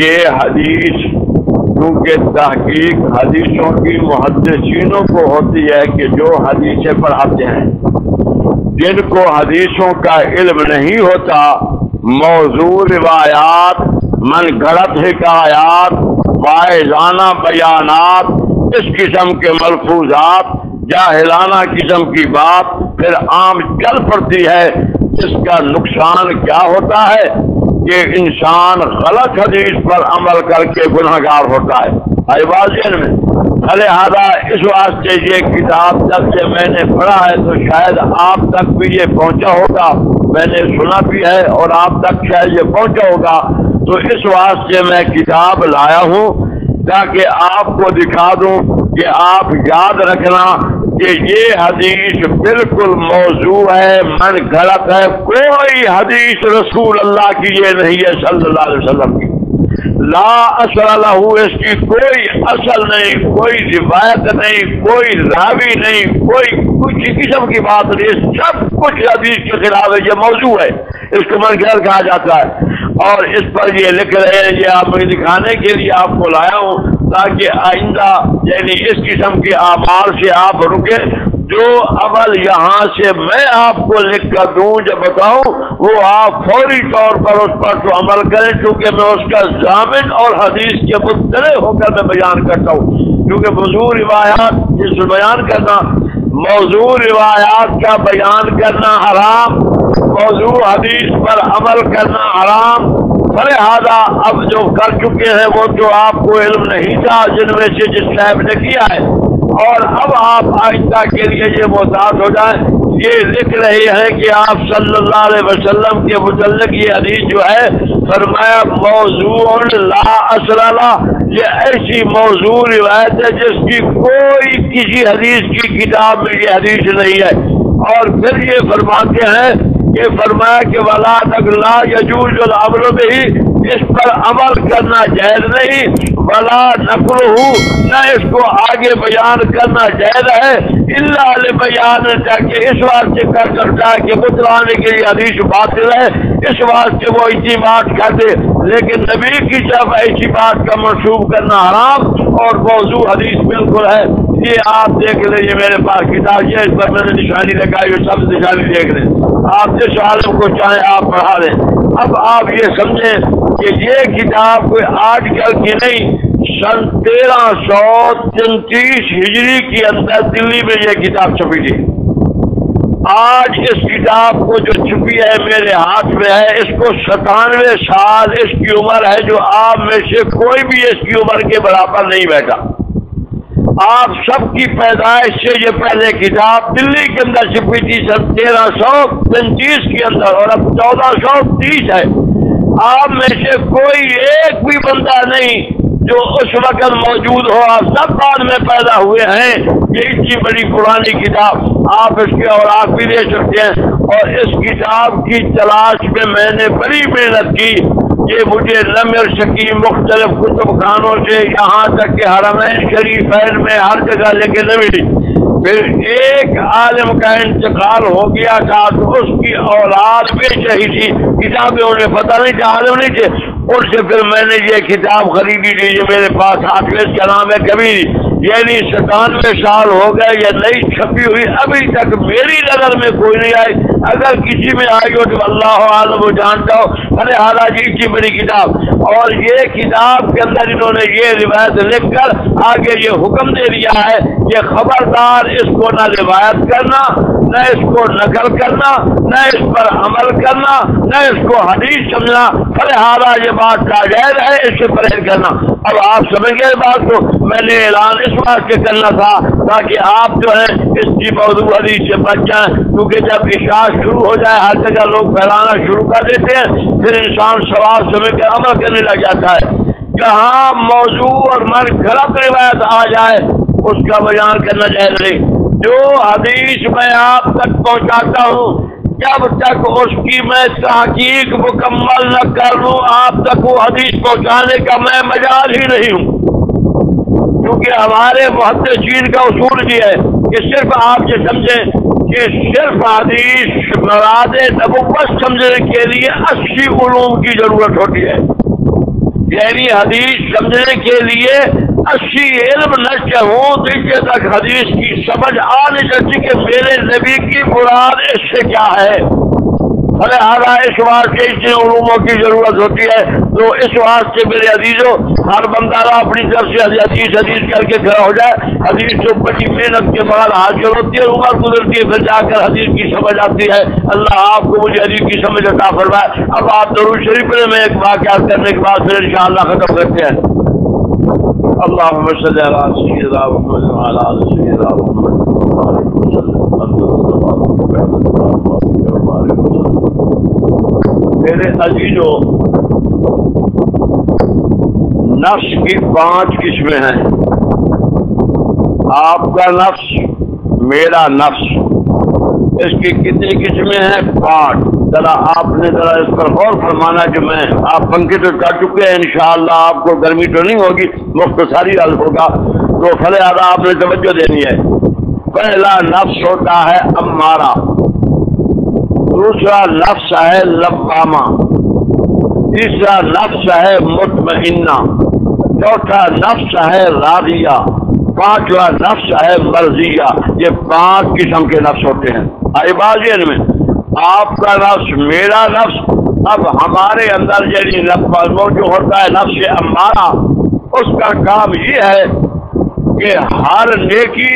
یہ حدیث کیونکہ تحقیق حدیثوں کی محدثینوں کو ہوتی ہے کہ جو حدیثیں پڑھاتے ہیں۔ جن کو حدیثوں کا علم نہیں ہوتا، موضوع روایات، من گھڑت حکایات واحضانہ بیانات، اس قسم کے ملفوظات، جاہلانہ قسم کی بات پھر عام چل پڑتی ہے۔ اس کا نقصان کیا ہوتا ہے؟ کہ انسان غلط حدیث پر عمل کر کے گناہ گار ہوتا ہے۔ واضح میں لہٰذا اس واسطے یہ کتاب جب سے میں نے پڑھا ہے تو شاید آپ تک بھی یہ پہنچا ہوگا۔ میں نے سنا بھی ہے اور آپ تک شاید یہ پہنچا ہوگا۔ تو اس واسطے میں کتاب لایا ہوں تاکہ آپ کو دکھا دوں کہ آپ یاد رکھنا کہ یہ حدیث بالکل موضوع ہے، من غلط ہے، کوئی حدیث رسول اللہ کی یہ نہیں ہے، صلی اللہ علیہ وسلم کی۔ لا اصل اللہ اس کی کوئی اصل نہیں، کوئی روایت نہیں، کوئی راوی نہیں، کوئی کچھ قسم کی بات نہیں سب کچھ حدیث کے خلاف ہے، یہ موضوع ہے۔ اس کو من گھر کہا جاتا ہے۔ اور اس پر یہ لکھ رہے ہیں، یہ آپ مجھے دکھانے کے لیے آپ کو لایا ہوں۔ تاکہ آئندہ یعنی اس قسم کے اعمال سے آپ رکے جو عمل یہاں سے میں آپ کو لکھ کر دوں، جب بتاؤں، وہ آپ فوری طور پر اس پر تو عمل کریں، کیونکہ میں اس کا ضامن اور حدیث کے مطلع ہو کر میں بیان کرتا ہوں۔ کیونکہ موضوع روایات، جس بیان کرنا، موضوع روایات کا بیان کرنا حرام، موضوع حدیث پر عمل کرنا حرام۔ لہٰذا اب جو کر چکے ہیں وہ جو آپ کو علم نہیں تھا، جن میں سے جس صاحب نے کیا ہے۔ اور اب آپ آہستہ کے لیے یہ محتاط ہو جائیں۔ یہ لکھ رہے ہیں کہ آپ صلی اللہ علیہ وسلم کے متعلق یہ حدیث جو ہے، فرمایا، موضوع لا اللہ یہ ایسی موضوع روایت ہے جس کی کوئی کسی حدیث کی کتاب میں یہ حدیث نہیں ہے۔ اور پھر یہ فرماتے ہیں یہ فرمایا کہ ولا تک لا یجوز العمل بھی اس پر عمل کرنا جائز نہیں بلا نقل ہوں نہ اس کو آگے بیان کرنا جائز ہے اللہ علیہ بیان تاکہ اس واسطے کر کرتا کہ بتلانے کے لیے حدیث باطل ہے، اس واسطے وہ اسی بات کر دے لیکن نبی کی طرف ایسی بات کا منسوخ کرنا حرام اور موضوع حدیث بالکل ہے۔ یہ آپ دیکھ لیں، یہ میرے پاس کتاب یہ اس پر میں نے نشانی لگائی یہ سب نشانی دیکھ لیں۔ آپ جس عالم کو چاہیں آپ پڑھا لیں۔ اب آپ یہ سمجھیں کہ یہ کتاب کوئی آج کل کی نہیں، سن تیرہ سو تینتیس ہجری کے اندر دلی میں یہ کتاب چھپی تھی۔ آج اس کتاب کو جو چھپی ہے میرے ہاتھ میں ہے، اس کو ستانوے سال اس کی عمر ہے جو آپ میں سے کوئی بھی اس کی عمر کے برابر نہیں بیٹھا۔ آپ سب کی پیدائش سے یہ پہلے کتاب دلی کے اندر چھپی تھی، سن تیرہ سو پینتیس کے اندر اور اب چودہ سو تیس ہے۔ آپ میں سے کوئی ایک بھی بندہ نہیں جو اس وقت موجود ہو، آپ سب بعد میں پیدا ہوئے ہیں۔ یہ اتنی بڑی پرانی کتاب آپ اس کے اور آپ بھی دے سکتے ہیں۔ اور اس کتاب کی تلاش میں میں نے بڑی محنت کی۔ یہ مجھے نمر شکی مختلف کتب خانوں سے یہاں تک کہ حرمین شریف میں ہر جگہ لے کے نہ ملی۔ پھر ایک عالم کا انتقال ہو گیا تھا تو اس کی اولاد بھی چاہیے تھی۔ کتابیں انہیں پتہ نہیں تھا عالم نہیں تھے۔ ان سے پھر میں نے یہ کتاب خریدی تھی جو میرے پاس حافظ کا نام ہے کبھی یعنی ستانوے سال ہو گئے یہ نئی چھپی ہوئی، ابھی تک میری نظر میں کوئی نہیں آئی۔ اگر کسی میں آئی ہو تو اللہ عالم وہ جانتا ہو۔ ارے حالا جی کی بڑی کتاب۔ اور یہ کتاب کے اندر انہوں نے یہ روایت لکھ کر آگے یہ حکم دے دیا ہے کہ خبردار اس کو نہ روایت کرنا، نہ اس کو نقل کرنا، نہ اس پر عمل کرنا، نہ اس کو حدیث سمجھنا۔ فلحالہ یہ بات جائز ہے، اس سے پرہیز کرنا۔ اب آپ سمجھ گئے بات کو؟ میں نے اعلان اس بات سے کرنا تھا تاکہ آپ جو ہے اس کی موضوع حدیث سے بچ جائیں، کیونکہ جب اشاعت شروع ہو جائے، ہر جگہ لوگ پھیلانا شروع کر دیتے ہیں، پھر انسان سوال سمجھ کے عمل کرنے لگ جاتا ہے۔ جہاں موضوع اور من غلط روایت آ جائے، اس کا بیان کرنا جائز نہیں۔ جو حدیث میں آپ تک پہنچاتا ہوں جب تک اس کی میں تحقیق مکمل نہ کر لوں، آپ تک وہ حدیث پہنچانے کا میں مجال ہی نہیں ہوں۔ کیونکہ ہمارے محدثین کا اصول یہ ہے کہ صرف آپ یہ سمجھیں کہ صرف حدیث مراد نبوت سمجھنے کے لیے اسی علوم کی ضرورت ہوتی ہے۔ یعنی حدیث سمجھنے کے لیے اچھی علم نہ چاہوں دیکھے تک حدیث کی سمجھ آ نہیں سکتی کہ میرے نبی کی مراد اس سے کیا ہے۔ ارے ہر اس واسطے اتنے علوموں کی ضرورت ہوتی ہے۔ تو اس واسطے میرے عزیزوں، ہر بندہ اپنی طرف سے حدیث حدیث کر کے کھڑا ہو جائے۔ حدیث جو بڑی محنت کے بعد حاصل ہوتی ہے، عمر گزرتی ہے، پھر جا کر حدیث کی سمجھ آتی ہے۔ اللہ آپ کو مجھے حدیث کی سمجھ عطا فرمائے۔ اب آپ ضرور شریف میں ایک واقعات کرنے کے بعد پھر انشاءاللہ ختم کرتے ہیں۔ اللهم صل على سيدنا محمد وعلى ال سيدنا محمد. میرے عزیزو، نفس کی پانچ قسمیں ہیں۔ آپ کا نفس، میرا نفس۔ اس کی کتنی قسمیں ہیں؟ پانچ۔ ذرا آپ نے ذرا اس پر غور فرمانا کہ میں آپ پنکھے تو کر چکے ہیں، انشاءاللہ آپ کو گرمی تو نہیں ہوگی مختصری حل ہوگا۔ تو فلے آدھا آپ نے توجہ دینی ہے۔ پہلا نفس ہوتا ہے امارا دوسرا نفس ہے لبامہ تیسرا نفس ہے مطمئنہ، چوتھا نفس ہے راضیہ، پانچواں نفس ہے مرضیہ۔ یہ پانچ قسم کے نفس ہوتے ہیں۔ آئی بازی ان میں؟ آپ کا نفس، میرا نفس، اب ہمارے اندر یعنی وہ جو ہوتا ہے، نفس ہمارا اس کا کام یہ ہے کہ ہر نیکی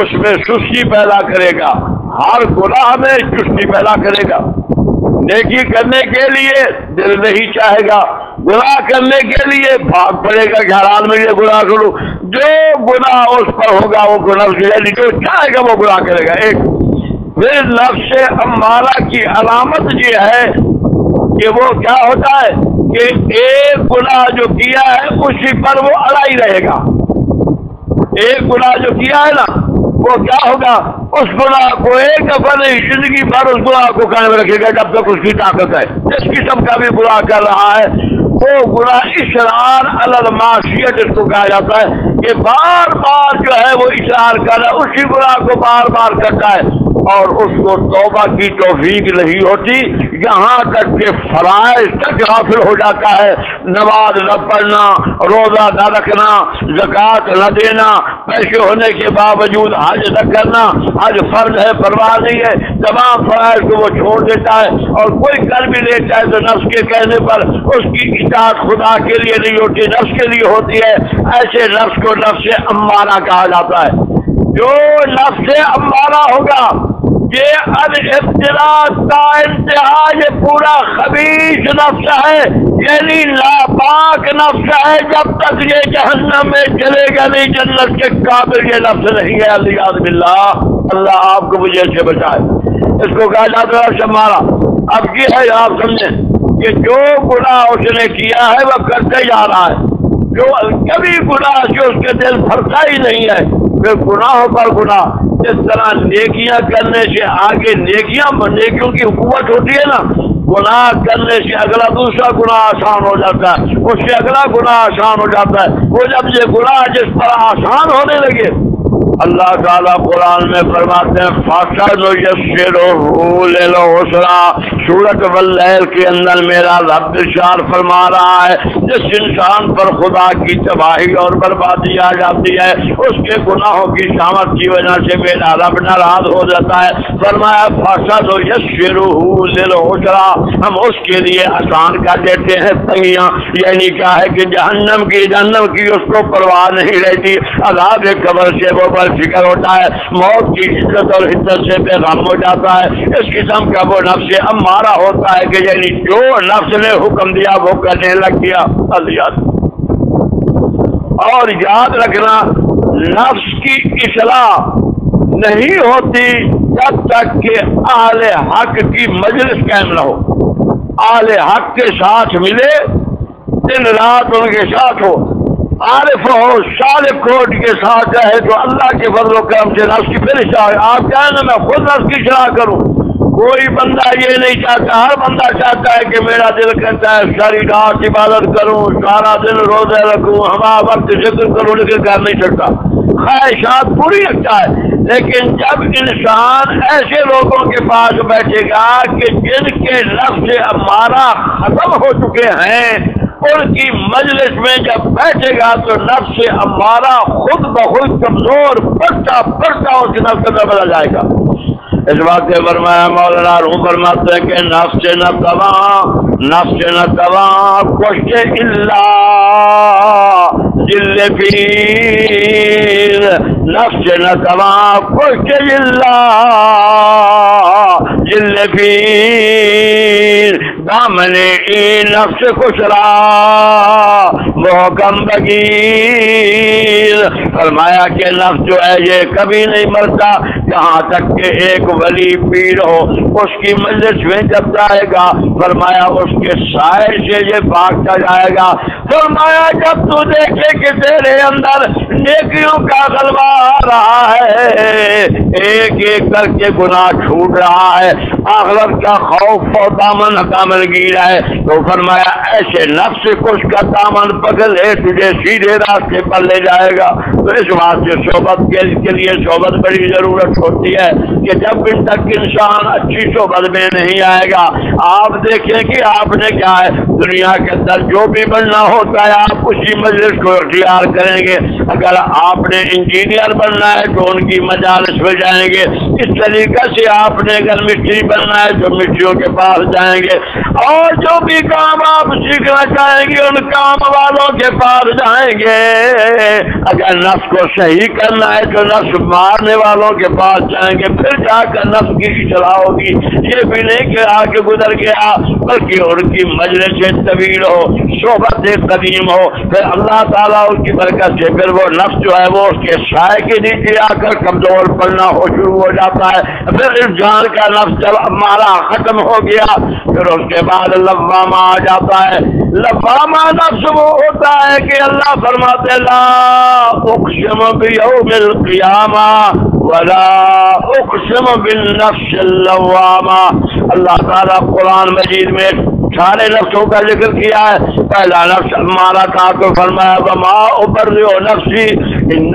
اس میں سستی پیدا کرے گا، ہر گناہ میں چستی پیدا کرے گا۔ نیکی کرنے کے لیے دل نہیں چاہے گا، گناہ کرنے کے لیے بھاگ پڑے گا کہ حرال میں یہ گناہ کروں جو گناہ اس پر ہوگا، وہ گناہ یعنی جو چاہے گا وہ گناہ کرے گا۔ ایک پھر نفس امارہ کی علامت یہ ہے کہ وہ کیا ہوتا ہے کہ ایک گناہ جو کیا ہے، اسی پر وہ اڑائی رہے گا۔ ایک گناہ جو کیا ہے نا، وہ کیا ہوگا؟ اس گناہ کو ایک دفعہ نہیں، زندگی بھر اس گناہ کو قائم رکھے گا جب تک اس کی طاقت ہے۔ جس قسم کا بھی گناہ کر رہا ہے، وہ گناہ اشرار الماشیت اس کو کہا جاتا ہے کہ بار بار جو ہے وہ اشرار کر رہا ہے، اسی گناہ کو بار بار کرتا ہے۔ اور اس کو توبہ کی توفیق نہیں ہوتی، یہاں تک کہ فرائض تک حاصل ہو جاتا ہے۔ نماز نہ پڑھنا، روزہ نہ رکھنا، زکوٰۃ نہ دینا، پیسے ہونے کے باوجود حج نہ کرنا۔ حج فرض ہے پرواہ نہیں ہے۔ تمام فرائض کو وہ چھوڑ دیتا ہے اور کوئی کر بھی لیتا ہے تو نفس کے کہنے پر اس کی اطاعت خدا کے لیے نہیں ہوتی، نفس کے لیے ہوتی ہے۔ ایسے نفس کو نفس امارہ کہا جاتا ہے۔ جو نفس امارہ ہوگا یہ ابتدا کا انتہا یہ پورا خبیص نفس ہے یعنی لاپاک نفس ہے، جب تک یہ جہنم میں چلے گا نہیں، جنت کے قابل یہ نفس نہیں ہے اللہ باللہ۔ اللہ آپ کو مجھے سے بچائے۔ اس کو کہا جاتا ہے شمارا اب یہ ہے، آپ سمجھیں کہ جو گناہ اس نے کیا ہے، وہ کرتے جا رہا ہے۔ جو کبھی گناہ، جو اس کے دل پھرتا ہی نہیں ہے۔ پھر گناہوں پر گناہ۔ اس طرح نیکیاں کرنے سے آگے نیکیاں نیکیوں کی حکومت ہوتی ہے نا، گناہ کرنے سے اگلا دوسرا گناہ آسان ہو جاتا ہے۔ اس سے اگلا گناہ آسان ہو جاتا ہے۔ وہ جب یہ گناہ جس طرح آسان ہونے لگے اللہ تعالیٰ قرآن میں فرماتے ہیں فاصل لے لو حسرا سورت واللیل کے اندر میرا رب شار فرما رہا ہے، جس انسان پر خدا کی تباہی اور بربادی آ جاتی ہے، اس کے گناہوں کی شامت کی وجہ سے میرا رب ناراض ہو جاتا ہے۔ فرمایا فاصل و یس لے لو حسرا ہم اس کے لیے آسان کر دیتے ہیں۔ تنگیاں یعنی کیا ہے کہ جہنم کی جہنم کی اس کو پرواہ نہیں رہتی، عذاب قبر سے وہ فکر ہوتا ہے، موت کی عزت اور حدت سے پیغام ہو جاتا ہے۔ اس قسم کا وہ نفس ہمارا ہوتا ہے کہ یعنی جو نفس نے حکم دیا وہ کرنے لگ گیا۔ اور یاد رکھنا، نفس کی اصلاح نہیں ہوتی جب تک کہ اہل حق کی مجلس قائم نہ ہو۔ اہل حق کے ساتھ ملے، دن رات ان کے ساتھ ہو۔ عارف ہو صالح کوٹ کے ساتھ چاہے تو اللہ کے فضل و کرم سے نفس کی پھر شاہ آپ چاہیں نا میں خود نفس کی شرح کروں۔ کوئی بندہ یہ نہیں چاہتا، ہر بندہ چاہتا ہے کہ میرا دل کہتا ہے، ساری رات عبادت کروں، سارا دن روزے رکھوں ہمارا وقت ذکر کروں، لیکن کر نہیں سکتا خواہشات پوری رکھتا ہے۔ لیکن جب انسان ایسے لوگوں کے پاس بیٹھے گا کہ جن کے لفظ ہمارا ختم ہو چکے ہیں ان کی مجلس میں جب بیٹھے گا تو نفس ہمارا خود بخود کمزور پڑتا پڑتا اس کے نفس میں بدل جائے گا۔ اس بات کے فرمایا مولانا روح فرماتے ہیں کہ نفس نہ تبا نفس نہ تبا کش اللہ جل پیر نفس نہ تبا کش اللہ جل پیر دامن ای نفس را محکم بگیر فرمایا کہ نفس جو ہے یہ کبھی نہیں مرتا، یہاں تک کہ ایک ولی پیر ہو، اس کی مجلس میں جب جائے گا، فرمایا اس کے سائے سے یہ بھاگتا جائے گا۔ فرمایا، جب تو دیکھے کہ تیرے اندر نیکیوں کا غلبہ آ رہا ہے، ایک ایک کر کے گناہ چھوٹ رہا ہے، آخرت کا خوف اور دامن دامن گیرا ہے۔ تو فرمایا، ایسے نفس کچھ کا دامن پکڑ لے، تجھے سیدھے راستے پر لے جائے گا۔ تو اس بات سے صحبت کے لیے صحبت بڑی ضرورت ہوتی ہے کہ جب ان تک انسان اچھی صحبت میں نہیں آئے گا، آپ دیکھیں کہ آپ نے کیا ہے، دنیا کے اندر جو بھی بننا ہو ہوتا ہے، آپ اسی مجلس کو اختیار کریں گے۔ اگر آپ نے انجینئر بننا ہے تو ان کی مجالس میں جائیں گے۔ اس طریقے سے آپ نے اگر مٹی بننا ہے تو مٹیوں کے پاس جائیں گے۔ اور جو بھی کام آپ سیکھنا چاہیں گے، ان کام والوں کے پاس جائیں گے۔ اگر نفس کو صحیح کرنا ہے تو نفس مارنے والوں کے پاس جائیں گے۔ پھر جا کر نفس کی اصلاح ہوگی۔ یہ بھی نہیں کہ آگے گزر گیا، بلکہ ان کی مجلس طویل ہو صحبت قدیم ہو، پھر اللہ تعالیٰ ان کی برکت سے، پھر وہ نفس جو ہے وہ اس کے سائے کے نیچے آ کر کمزور پڑنا ہو، شروع ہو جاتا ہے۔ پھر اس جان کا نفس جب ہمارا ختم ہو گیا، پھر اس کے بعد لبامہ آ جاتا ہے۔ لبامہ نفس وہ ہوتا ہے کہ اللہ فرماتے، لا اقسم بیوم القیامہ ولا اقسم بالنفس اللوامہ۔ اللہ تعالیٰ قرآن مجید میں سارے نفسوں کا ذکر کیا ہے؟ پہلا نفس ہمارا تھا تو فرمایا، وما ابرئ نفسی ان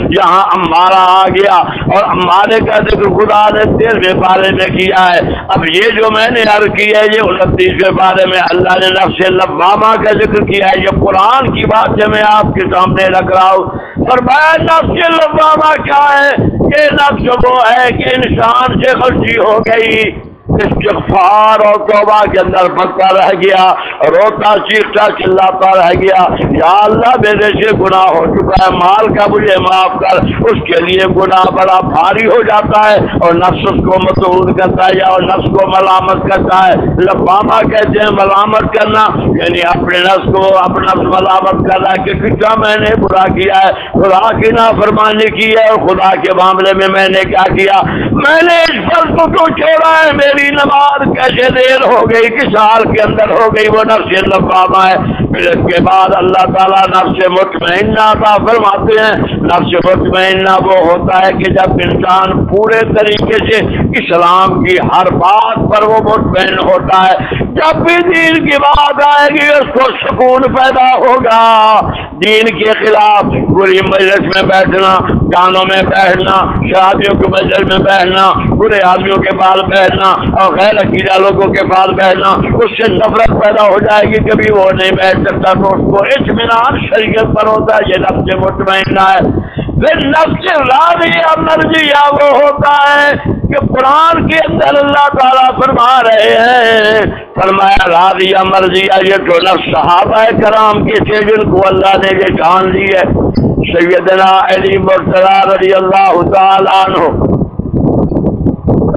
یہاں ہمارا آ گیا۔ اور ہمارے کا ذکر خدا نے تیرہویں بارے میں کیا ہے۔ اب یہ جو میں نے عرض کی ہے، یہ انتیسویں بارے میں اللہ نے نفس لبامہ کا ذکر کیا ہے۔ یہ قرآن کی بات ہے میں آپ کے سامنے رکھ رہا ہوں۔ فرمایا، نفس لبامہ کیا ہے؟ یہ نفس وہ ہے کہ انسان سے غلطی ہو گئی۔ استغفار اور توبہ کے اندر پھنسا رہ گیا، روتا، چیختا، چلاتا رہ گیا۔ یا اللہ، میرے سے گناہ ہو چکا ہے۔ مال کا مجھے معاف کر۔ اس کے لیے گناہ بڑا بھاری ہو جاتا ہے اور نفس اس کو متحود کرتا ہے یا نفس کو ملامت کرتا ہے۔ لبامہ کہتے ہیں ملامت کرنا یعنی اپنے نفس کو، اپنا نفس ملامت کر رہا ہے کہ کتنا میں نے برا کیا ہے۔ خدا کی نافرمانی کی ہے اور خدا کے معاملے میں میں نے کیا کیا؟ میں نے اس فرض کو کیوں چھوڑا ہے؟ میرے میری نماز کیسے دیر ہو گئی کس سال کے اندر ہو گئی، وہ نفس لفامہ ہے پھر اس کے بعد اللہ تعالیٰ نفس مطمئنہ کا فرماتے ہیں۔ نفس مطمئنہ وہ ہوتا ہے کہ جب انسان پورے طریقے سے اسلام کی ہر بات پر وہ مطمئن ہوتا ہے۔ جب بھی دین کی بات آئے گی، اس کو سکون پیدا ہوگا۔ دین کے خلاف بری مجلس میں بیٹھنا، گانوں میں بیٹھنا، شادیوں کے مجلس میں بیٹھنا، برے آدمیوں کے پاس بیٹھنا اور غیر عقیدہ لوگوں کے پاس بیٹھنا، اس سے نفرت پیدا ہو جائے گی کبھی وہ نہیں بیٹھ سکتا۔ تو اس کو اطمینان شریعت پر ہوتا ہے، یہ نفس مطمئنہ ہے۔ پھر نفس راضیہ مرضیہ جی وہ ہوتا ہے کہ قرآن کے اندر اللہ تعالیٰ فرما رہے ہیں۔ فرمایا راضیہ مرضیہ یہ تو جی نفس صحابہ کرام کے تھے، جن کو اللہ نے یہ جان لی ہے۔ سیدنا علی مرتضی رضی اللہ تعالیٰ عنہ۔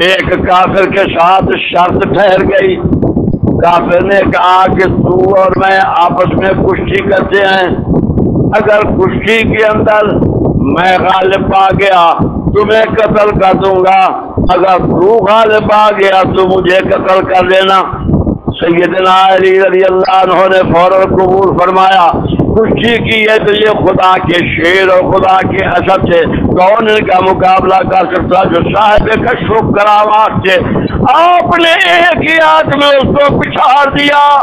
ایک کافر کے ساتھ شرط ٹھہر گئی۔ کافر نے کہا کہ تو اور میں آپس میں کشتی کرتے ہیں۔ اگر کشتی کے اندر میں غالب آ گیا، تمہیں قتل کر دوں گا۔ اگر تو غالب آ گیا، تو مجھے قتل کر دینا۔ سیدنا علی رضی اللہ عنہ نے فوراً قبول فرمایا۔ خوشی کی ہے تو یہ خدا کے شیر اور خدا کے حسب سے۔ کون ان کا مقابلہ کر سکتا جو صاحب کا شوق کراوات سے آپ نے ایک ہی ہاتھ میں اس کو پچھاڑ دیا۔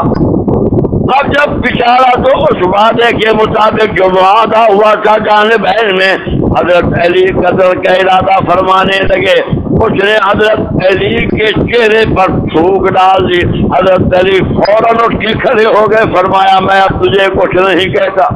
اب جب پچھاڑا تو اس وعدے کے مطابق جو وعدہ ہوا تھا جانب بہن میں، حضرت علی قتل کا ارادہ فرمانے لگے۔ اس نے حضرت علی کے چہرے پر تھوک ڈال دی۔ حضرت علی فوراً اٹھ کے کھڑے ہو گئے۔ فرمایا، میں اب تجھے کچھ نہیں کہتا۔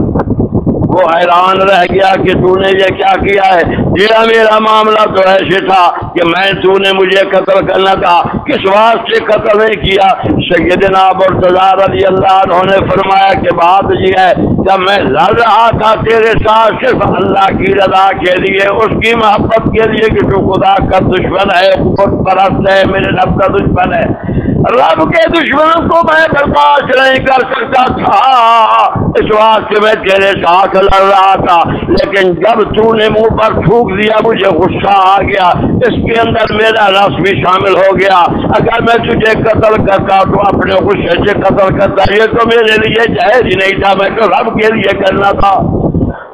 وہ حیران رہ گیا کہ تو نے یہ کیا کیا ہے؟ یہ میرا معاملہ تو ایسے تھا کہ میں تو نے مجھے قتل کرنا تھا، کس واسطے قتل نہیں کیا؟ سیدنا مرتضی رضی اللہ عنہ نے فرمایا کہ بات یہ ہے، جب میں لڑ رہا تھا تیرے ساتھ، صرف اللہ کی رضا کے لیے، اس کی محبت کے لیے کہ تو خدا کا دشمن ہے، خود پرست ہے، میرے رب کا دشمن ہے۔ رب کے دشمن کو میں برداشت نہیں کر سکتا تھا، اس واسطے میں تیرے ساتھ لڑ رہا تھا، لیکن جب تو نے منہ پر تھوک دیا، مجھے غصہ آ گیا۔ اس کے اندر میرا رس بھی شامل ہو گیا۔ اگر میں تجھے قتل کرتا تو اپنے غصے سے قتل کرتا۔ یہ تو میرے لیے جائز ہی نہیں تھا، میں تو رب کے لیے کرنا تھا۔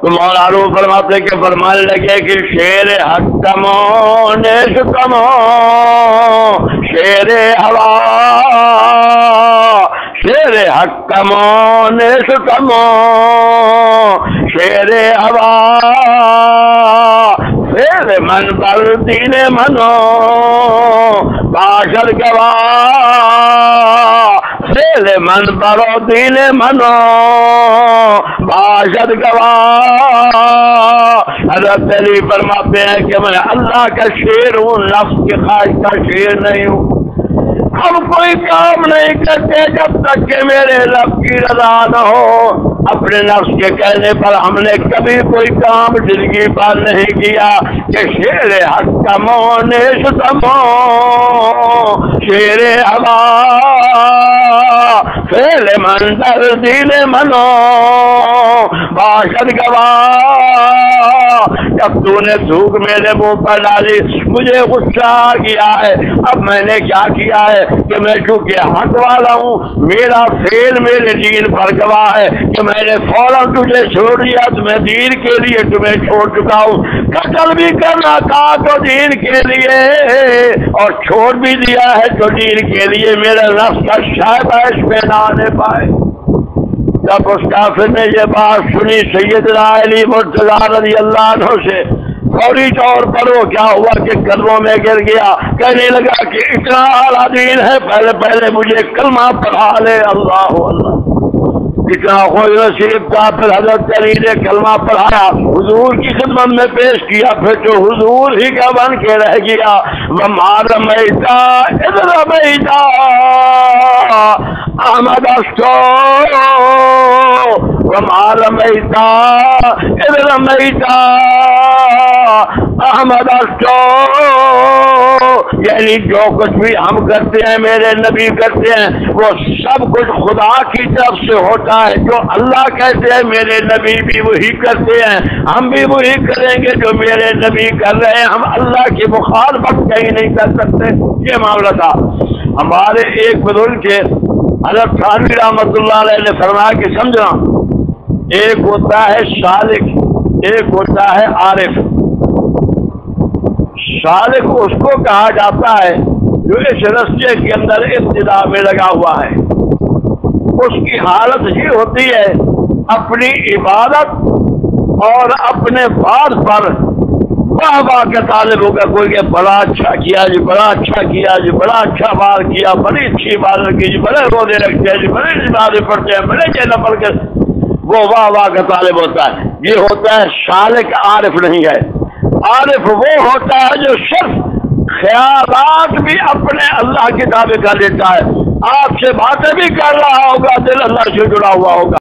تو مولا رو فرماتے کہ فرمانے لگے کہ شیر حق کمو نیش کمو شیر ہوا۔ شیر حق کمو نیش کمو شیر ہوا شیر من بل دین منو باشر گوا شیر من برو دین منو باشد گوا حضرت علی فرماتے ہیں کہ میں اللہ کا شیر ہوں، نفس کے خواہش کا شیر نہیں ہوں۔ ہم کوئی کام نہیں کرتے جب تک کہ میرے رب کی رضا نہ ہو۔ اپنے نفس کے کہنے پر ہم نے کبھی کوئی کام زندگی پر نہیں کیا کہ شیر حق کا مونے تمو، شیر ہوا فیل منظر دل منو باشد گوا جب تو نے تھوک میرے منہ پر ڈالی، مجھے غصہ آ گیا ہے۔ اب میں نے کیا کیا ہے؟ کہ میں چونکہ حق والا ہوں، میرا فیل میرے دین پر گواہ ہے۔ کہ میں نے فوراً تجھے چھوڑ دیا تمہیں دین کے لیے تمہیں چھوڑ چکا ہوں۔ قتل بھی کرنا تھا تو دین کے لیے، اور چھوڑ بھی دیا ہے تو دین کے لیے۔ میرے رس کا شاید اس نہ آنے پائے۔ جب اس کافر نے یہ بات سنی، سیدنا علی مرتضی رضی اللہ عنہ سے، فوری طور پر وہ کیا ہوا کہ کلموں میں گر گیا۔ کہنے لگا کہ اتنا اعلیٰ دین ہے، پہلے پہلے مجھے کلمہ پڑھا لے، اللہ اللہ اتنا خوش نصیب کا پھر حضرت علی نے کلمہ پڑھایا، حضور کی خدمت میں پیش کیا، پھر تو حضور ہی کا بن کے رہ گیا مار میتا ادھر میتا احمد اشو وہ مار میتا ادھر میتا احمد یعنی جو کچھ بھی ہم کرتے ہیں، میرے نبی کرتے ہیں، وہ سب کچھ خدا کی طرف سے ہوتا ہے۔ جو اللہ کہتے ہیں، میرے نبی بھی وہی کرتے ہیں۔ ہم بھی وہی کریں گے جو میرے نبی کر رہے ہیں۔ ہم اللہ کی مخالفت کہیں نہیں کر سکتے۔ یہ معاملہ تھا۔ ہمارے ایک بزرگ کے حضرت خانوی رحمۃ اللہ علیہ نے فرمایا کہ سمجھنا، ایک ہوتا ہے شالق ایک ہوتا ہے عارف۔ شالق اس کو کہا جاتا ہے جو اس رستے کے اندر ابتدا میں لگا ہوا ہے۔ اس کی حالت یہ ہوتی ہے، اپنی عبادت اور اپنے بات پر واہ واہ کا طالب ہوگا کوئی کہ بڑا اچھا کیا جی بڑا اچھا کیا جی بڑا اچھا بار کیا، بڑی اچھی عبادت کی جی بڑے روزے رکھتے ہیں جی بڑے عبادت پڑھتے ہیں، بڑے چین پڑھ کے وہ واہ واہ کا طالب ہوتا ہے۔ یہ ہوتا ہے شالق عارف نہیں ہے۔ عارف وہ ہوتا ہے جو صرف خیالات بھی اپنے اللہ کی دعوے کا لیتا ہے۔ آپ سے باتیں بھی کر رہا ہوگا، دل اللہ سے جڑا ہوا ہوگا۔